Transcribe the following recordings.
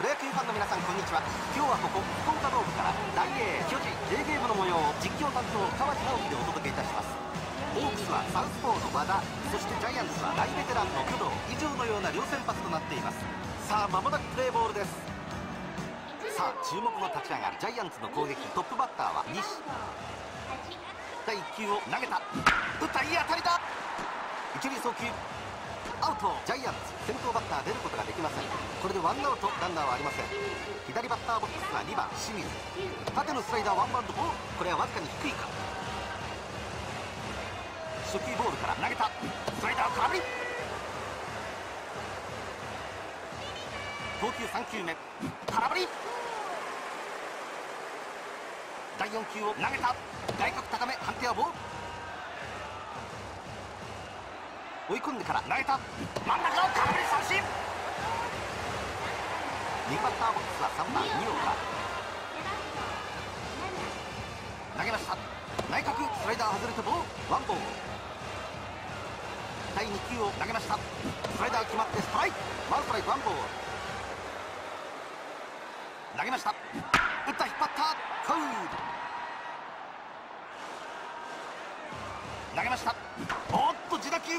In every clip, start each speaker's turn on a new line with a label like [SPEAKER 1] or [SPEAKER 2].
[SPEAKER 1] プロ野球ファンの皆さんこんにちは。今日はここ福岡ドームから大英巨人 J ゲームの模様を実況担当川地直樹でお届けいたします。ホークスはサウスポーの和田そしてジャイアンツは大ベテランの工藤以上のような両先発となっています。さあ間もなくプレーボールです。さあ注目の立ち上がりジャイアンツの攻撃トップバッターは西。第1球を投げた。打ったいい当たりだ。一塁送球。アウト。ジャイアンツ先頭バッター出ることができません。これでワンアウトランナーはありません。左バッターボックスは2番清水。縦のスライダーワンバウンドおこれはわずかに低いか。初球ボールから投げた。スライダー空振り。投球3球目。空振り。第4球を投げた。外角高め判定はボール。追い込んでから投げた。真ん中を空振り三振。右バッターボックスは3番二岡投げました。内角スライダー外れてボールワンボール。第2球を投げました。スライダー決まってストライク。ワンストライクワンボール。投げました。打った引っ張った。カウ投げました。おっと自打球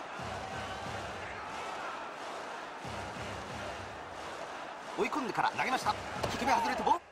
[SPEAKER 1] 追い込んでから投げました。低め外れてボール。